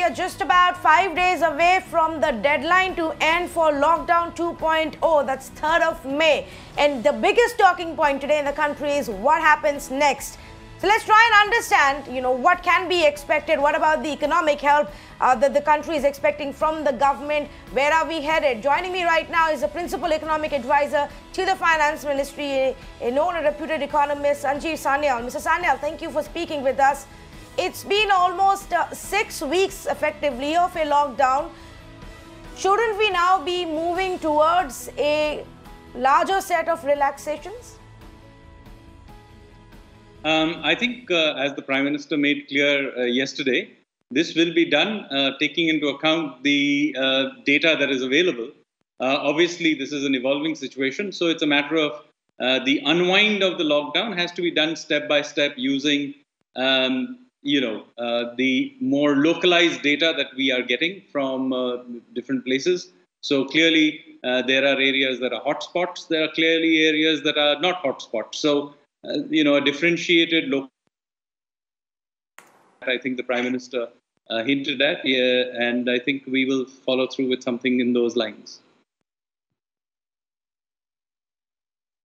We are just about five days away from the deadline to end for lockdown 2.0. That's 3rd of May. And the biggest talking point today in the country is what happens next. So let's try and understand, you know, what can be expected. What about the economic help uh, that the country is expecting from the government? Where are we headed? Joining me right now is the principal economic advisor to the finance ministry, a known and reputed economist, Sanjeev Sanyal. Mr. Sanyal, thank you for speaking with us. It's been almost uh, six weeks effectively of a lockdown. Shouldn't we now be moving towards a larger set of relaxations? Um, I think, uh, as the Prime Minister made clear uh, yesterday, this will be done uh, taking into account the uh, data that is available. Uh, obviously, this is an evolving situation, so it's a matter of the unwind of the lockdown has to be done step by step using um, you know, uh, the more localized data that we are getting from uh, different places. So clearly, uh, there are areas that are hotspots. There are clearly areas that are not hotspots. So, uh, you know, a differentiated local. I think the prime minister uh, hinted at, and I think we will follow through with something in those lines.